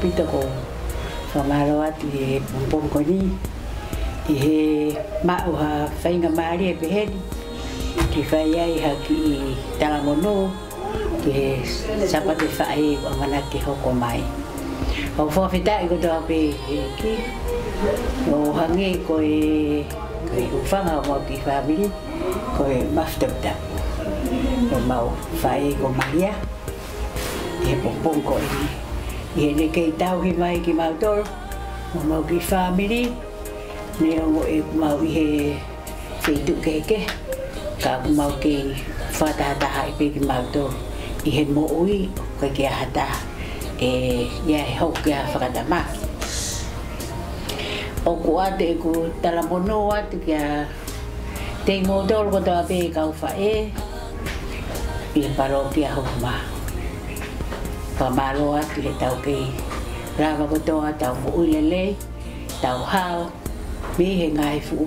pita ko whangarawa ti he pompongkoni ti he mao ha whainga maari e peheni ti whai ai ha ki talangono ti he sapate whae wa mana ki hoko mai o whawhita i koto hape ki o hange ko e koe uwhanga o mau ki whamiri koe maftabta o mau whae ko maria e pompongkoni i ene kei tau hi mai ki mau toro, o mau ki whamiri, ne o e mau i he whetu keke, ka ku mau ki whatahataha i e pe ki mau toro, i he mo ui o kai ki ahata, e ia e hau ki a whakatama. O ku ate e ku talamono atu ki a te mo toro kota a pe e kau wha e, i e paro ki a hukumaa. pa maloa ki ra tau ki rawa kotoa tau fu uilele tau hao mi he ngai fu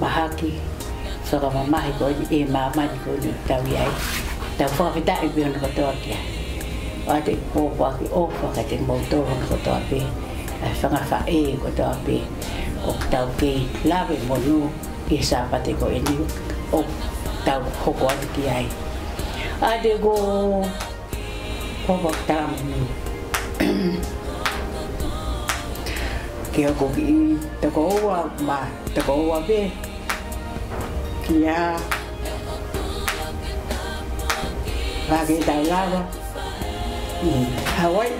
mahaki saka mamahi ko e mamani ko ni tau iai tau whawhita i bion kotoa kia Wa te pōpua ki ofa của te mautoa kotoa pe ai whangafa e kotoa pe o tau ki lawe nu i sa pate ko e ni o tau hoko atu ki ai. Ate ko povertà kia có bị ta có qua mà ta có qua về kia và cái tài lao đó Hawaii ừ,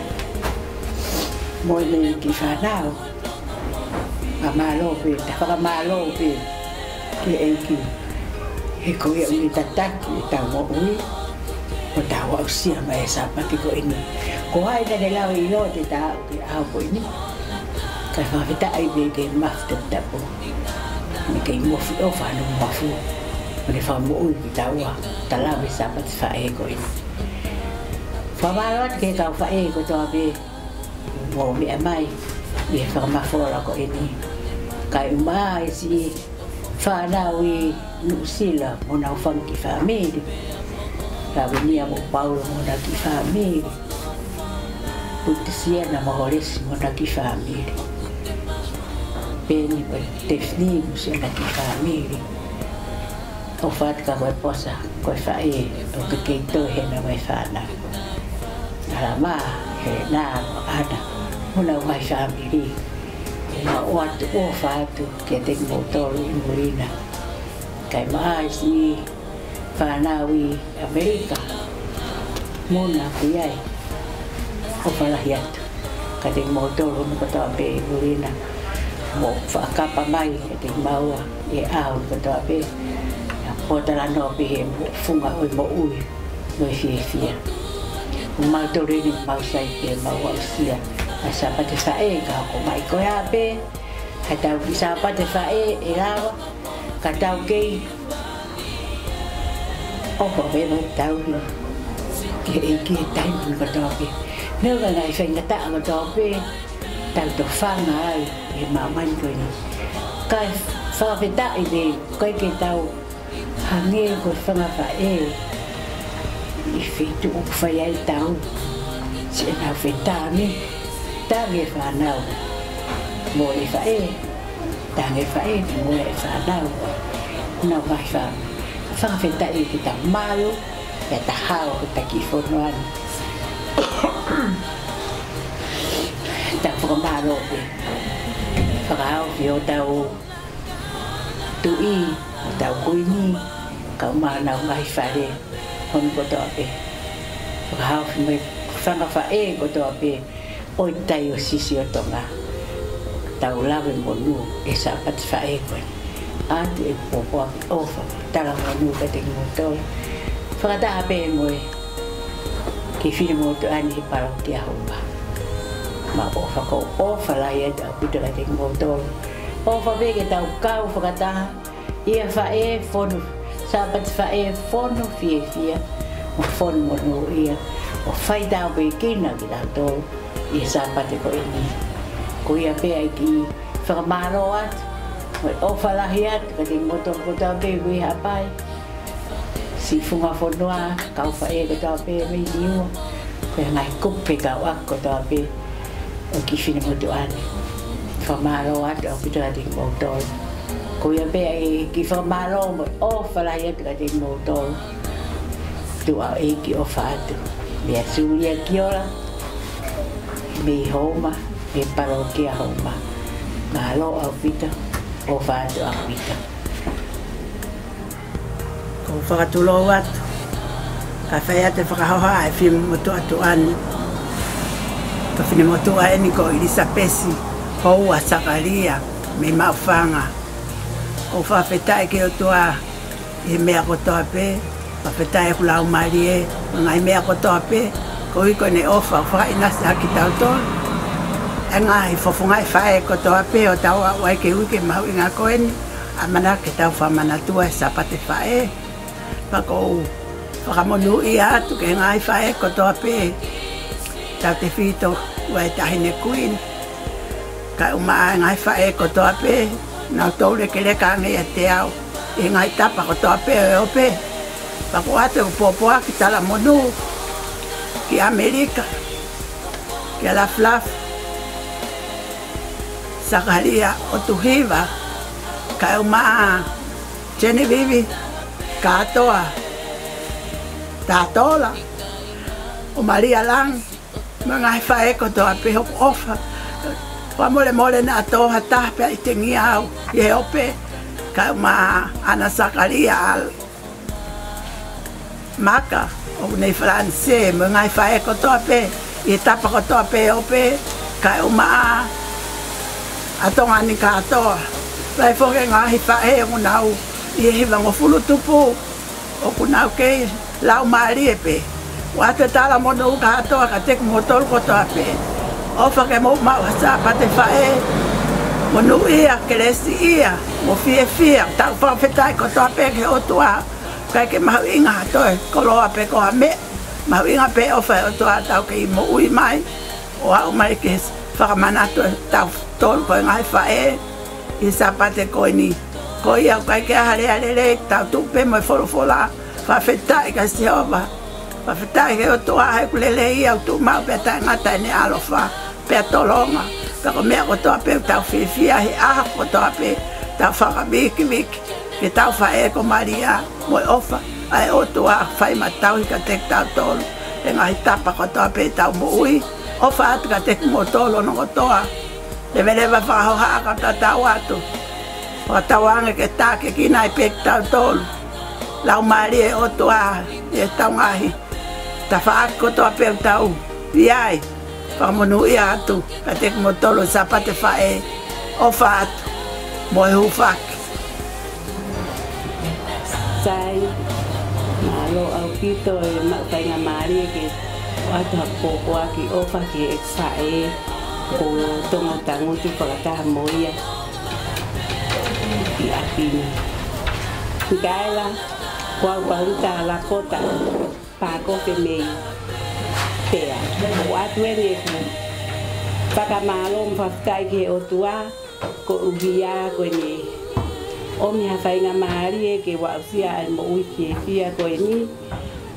mỗi người kỳ phá nào mà mà lô về ta có mà lô về thì anh kỳ thì có hiểu người ta tắt thì ta ngộ ấy ko tawa o siya may sa pati ko ini. Kuha ina dalaw ilo, ti tao ti ako ini. Kaya mafita ay bebe mafta tapo. Ni kay mofi o fa nung mafu. Ni fa mo ul bitawa, talabi sa pati fa e ko ini. Famalot kay ka fa e ko to abi. Mo mi amay. Ni fa mafora ko ini. Kay umay si fa nawi nusila mo na fang ki fa mede. kawini ya mupaulo muda kifamili putisie na maholesi muda kifamili peni pa tefni musenda kifamili ofat ka kwa posa kwa fae okikeito he kwa fana alama hena ana muna kwa fami na watu ofatu oh, kete ngotoro ngulina kau masih isi whanau i Amerika. Mōna ku iai. O whanahi atu. Ka te mō tōro no katoa pē urena. Mō whakapa mai e te maua e au no katoa pē. Mō tāra nō pē e mō funga oi mō ui. Mō i e fie fie. Mō mau tōre ni mau sai pē maua o e sia. A sa pate sa e ka hako mai koe a pē. Ka tau ki sa pate sa e e rawa. Ka tau kei opovevo tauri ke e ke taimu ka tope neu ka ngai whainga taa ka tope tau to whanga ai e mamani koe ni kai ta i ne koe ke tau hange koe whangawha e i whetu o whai ai tau se nau wheta me tange whanau mo e whae tange whae mo e whanau nau vai whanau whangawhenta i hita māu, e ta hao o e taki whonuan. Ta whakamāro pe, whakao pe o tau tu i, o tau kui ni, ka o māna o ngahi whare, honi koto ape. Whakao pe me whangawha e koto ape, o tai o sisi o tonga, tau lawe monu e sa patifa e ate e popo api ofa tala ka nuka te ngoto whakata ape e moe ki whina moto ani he paro te ahoma ma ofa ko ofa lai e tau putera te ngoto ofa vege tau kau whakata ia fa e fonu sabat fa e fonu fie fia o fonu mono ia o fai tau pe kina ki tau tau ia sabat e ko ini ko ia pe ai ki whakamaro atu ở phải cái ofalahiat oh, kati motor ko tape we hapai si funga fonua kau fae ko tape me diu ko ngai kupe ka wa ko tape o kifini motu ane famalo at o pito ati motor ko ya pe ai e ki famalo oh, mo ofalahiat kati motor tu a e ki ofatu me asuria kiola me homa me parokia homa Malo, Alvita. o fatu a kuita. Ko fatu lo wat. Ka fa ya te fa ha ha film mo to atu an. Ka film mo a ni ko e e, i sa pesi ho wa sa galia me ma fanga. Ko fa feta ke o to e me a pe. Ka feta e kula marie, ngai me a ko pe. Ko i ne ofa fa ina sa kitau to anga i fofunga i e whae ko toa pe o tau a wai ke uke mahu i ngā koeni a mana ke tau e wha mana tua e sapa te whae pako u whakamonu i a tu ke ngā i whae ko toa pe tau te whito wai tahine kuin ka uma a ngā i whae ko toa pe nau tau le kere ka ngai e te au i ngā i tapa ko toa pe o e ope pako ate u popoa ki tala monu ki Amerika ki a la Zacharia Otuhiva, ka uma Genevieve, ka atoa, tātola, o Maria Lang, mga whae kotoa pe hop ofa, Wa mole mole na toha tahpea i te ngiau, i he ope, ka uma Ana Zacharia al maka, o nei franse, mga whae kotoa pe, i tapa kotoa pe ope, ka uma a tonga ni katoa. Lai fōke ngāhi pae e ngu nau i hei wango fulu tupu o ku nau kei lau maari e pe. Wa te tala mono u katoa ka teku mo tolu kotoa pe. O fōke mou mau hasa pa te pae monu ia keresi ia mo fie fie tau pa fetai kotoa pe ke o tua kai ke mau inga toi koloa pe ko a me mau inga pe o fai o tua tau ke mo ui mai o au mai ke whakamana atu e tau tolu koe ngai wha e i sa pate ko ni koe au kai kia hare hare re tau tu pe moe wholo wholo wha whetai ka si hova wha whetai ke o tu a hai kulele i au tu mau pia tai ngata e ne alo wha pia tolonga kako mea ko toa pe tau whiwhia he aha ko toa pe tau whaka wiki wiki ke tau wha e ko maria moe ofa ai o tu a whaima tau hika tek tau tolu e ngai tapa ko toa pe tau mo ui o whaatika te motolo no kotoa. Te mene wa whahohaka ta tau atu. O tau ange ke tāke ki nai pek tau tolu. Lau maari e otu a e tau ngahi. Ta whaatika kotoa peu tau. Iai, whamonu i atu. Ka te motolo sa pate whae o whaatu. Moe hu whaki. Sai, maalo au kito e mautainga maari e kia ata ko ko aki o pa ki e fa e ko to mo ta ngu ti pa ta mo ya ki aki ki ka e la ko wa ru ta la ko ta pa ko pe me pe a ko a tu e ni ku pa ka ma lo mo fa ta ki o tu a ko u bi ya ko ni o mi ha fa inga ma ri e ke wa u si a mo u ki e fi a ko ni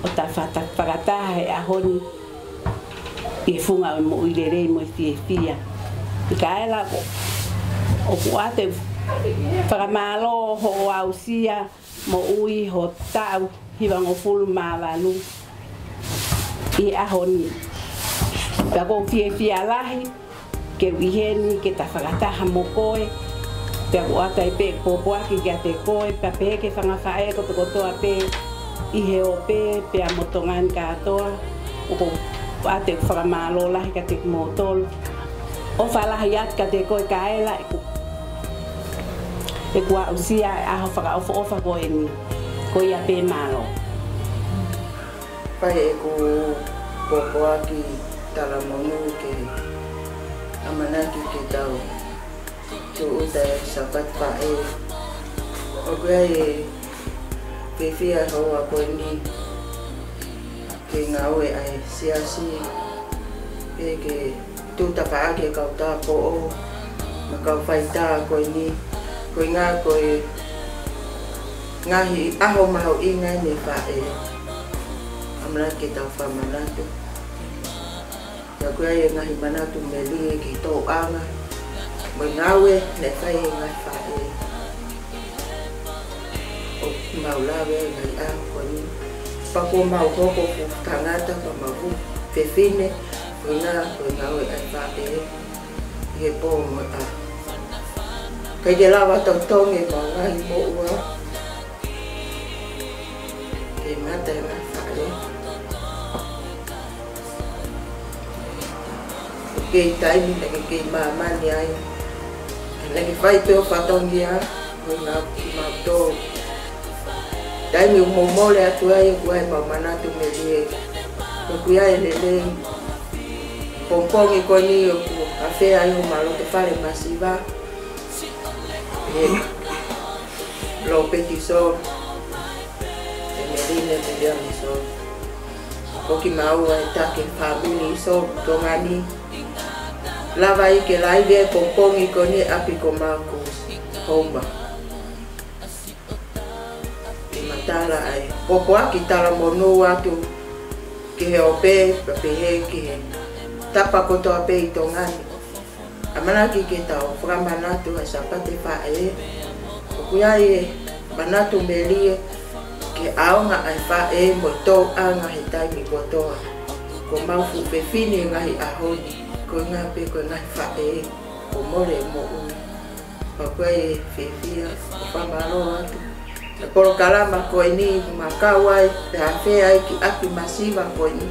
o ta fata fata e a hon e funga mo i mo fie fia i ka e la o ku ate fara malo ho au sia mo ui ho tau hiva ngo ful ma la lu e a honi ta ko fie fia lahi ke wiheni ke ta fara ta mo koe te ata e pe popo aki ke ate koe pa pe ke fanga fae ko to ko to i he o pe pe a motongan ka toa o ko ate fra malo la ka te motol o fa la hiat ka te ko ka ela e ku e ku usia a ho fa o fo fa ko en ko ia pe malo pa e ku po po aki tala monu ke amana ki ke tau tu uta sa pat pa e o ku ai e Fifia hau a koe ni ke ngā oe ai siasi e ke cậu ake kau tā po o ma kau whai tā koe ni koe ngā koe ngahi aho mahau i ngai ne wha e amra ke tau wha manatu Ia koe ai e ngahi manatu me li e ki tō anga Mai ngāwe ne whai e ngai wha e màu màu màu la ngày còn, cô maulawe ngai a kwani pako maukho ko tangata ka mavu fefine wina wina we aipa e he po mo a kai de lava tau tau nge pa ngai mo ua e mata e mata cái kei tai ni na kei mama ni ai na kei fai peo fatongia wina ma tau Dai daimi umomole atuaye ya kuaye mamana tumelie ukuyaelele pompongi koniyo ku afe ayo maloke pale masiva lope kiso emeline melia miso koki maua etake pabuni iso tongani lava ike laive pompongi koni apiko makus homba tāra ai. Ko ko aki tāra mō nō atu ki he o pē, pa pē he ki he tapa kotoa pē i tō ngani. A mana ki ke tau, whaka manatu hai sa pate whae e. Ko kuia i e, manatu me lie ke aonga ai whae e mo tō anga he taimi kotoa. Ko maufu pe whine ngahi ahoni, ko ngā pē ko ngahi whae e, ko more mo unu. Pa kuia i e, whewhia, whamaro atu. kolokala mako ini makau ai te afe ai ki aki masiva ko ini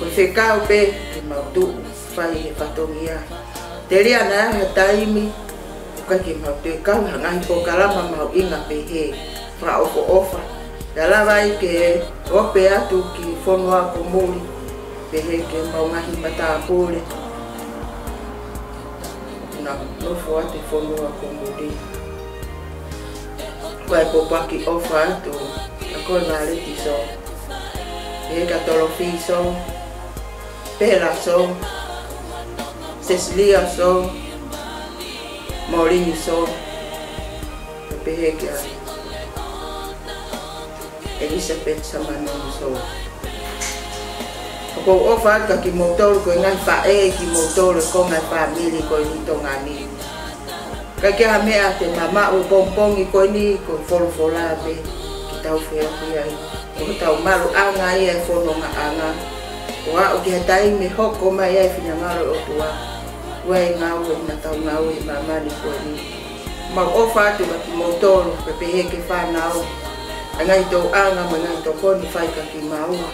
ko fekau pe ki mautu fai he fatongia te rea na he taimi ka ki mautu kau hangai kolokala ma mau inga pe he fra ofo ofa te lava ai ke ope atu ki fonua ko muli pe he ke mau ngahi matapule na nofo ate fonua ko muli kwa ipo paki ofa tu ako na leti so ye katolo fi so pela so seslia so morini so pehekia Elizabeth sama nom so Ako ofa ka ki motor ko ngai pa e ki motor ko ngai pa mili ko ni tonga mili Kai kia mea te mama o pompong i koe ni ko folo fola pe ki tau fea pia i. O tau maru anga i e fono nga anga. O a o ki hatai me hoko mai e fina maru o tua. Ua i e ngau e na tau ngau e mama ni koe ni. Ma o fatu ma ki motoro pe pe he ke whanau. Anga i tau anga ma ngai tau koni fai ka ki maua.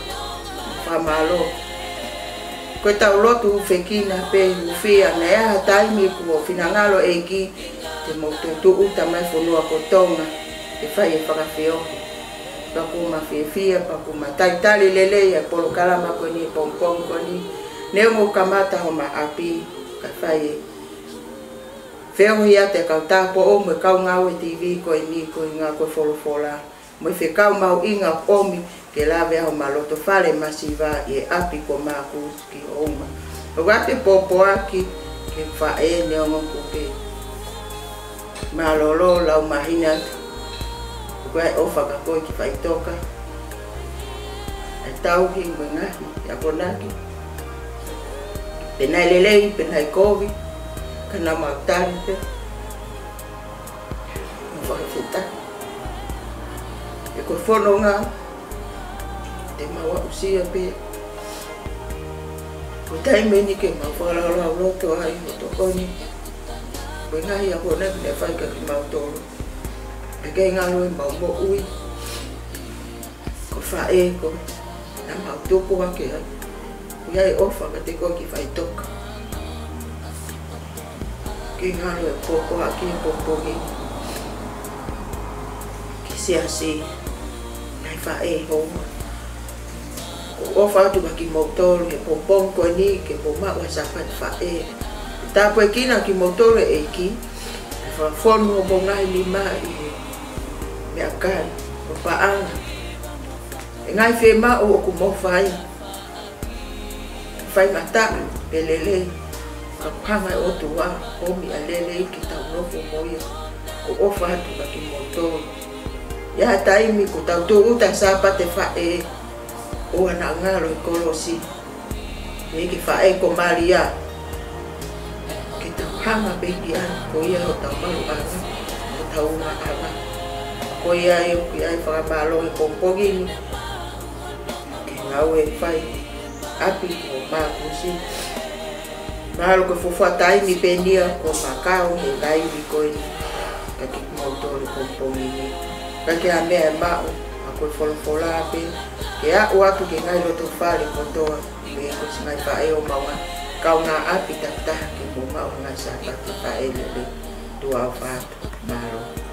Ma malo koe tau lotu uwhekina pe uwhia na e aha taimi kua whinangalo e gi te maututu uta mai whanua ko tonga e whai e whakawhio. Paku ma whiawhia, paku ma taitali lele e polo kalama koe ni e pompong koe ni. Neo mo kamata ho ma api ka whai e. Wheo hia te kau tāpo o me kau ngau e TV koe ni koe ngā koe wholofola. Koe Mo i whekau mau inga komi ke lawe au maloto whare masiva e api ko mākus ki oma. O gato popo aki ke whae ne o kuke. Malolo lau mahina tu. Kua e ofa ka vai ki está E tau ki ngahi, ya konaki. Penai lelei, penai kovi, kana mautari pe. Mo whakafitaki. ko fononga e maua usia pe ko taimeni ke maufagalagaloaulo ke ai otokoni koigai a kona pine faikaki mautolo pe kei galue maumo'ui ko fa'ē ko na mautupu ake ai ko ia e ofa ka te koki faitoka kei galue koko aki popogi kisiasi fa e honga o fa tu ki motor ke popong ko ni ke poma wa sa fa fa e ta po e ki na ki motor e ki fa form ho bonga ni ma i me akai o pa ang e ngai fe ma o ku mo fa i fa i mata pelele ka panga o tu wa o mi alele ki ta no fo mo i o fa tu ki motor ya tai mi ko tau tu uta sa pa te fa e o ana nga ro ko lo si ni ki fa e ko maria ki ta hanga pe ki an ko ia ro ta ma ro ka ko ta u ma ka ba ko ia e ki ai fa ba lo e ko ko gi ni ki nga u e fa i api ko ma ko si ma ro ko fo fa tai mi pe ni ko ma ka u e dai ri ko ni ka ki mo to ro ko ko gi ni nakilambia embao akuifolofola api kia uatu kingailo tofali kotoa mekosimaipaeomaua kauna apitaktaha kibomaunasapakipaelele tuaofatu maroa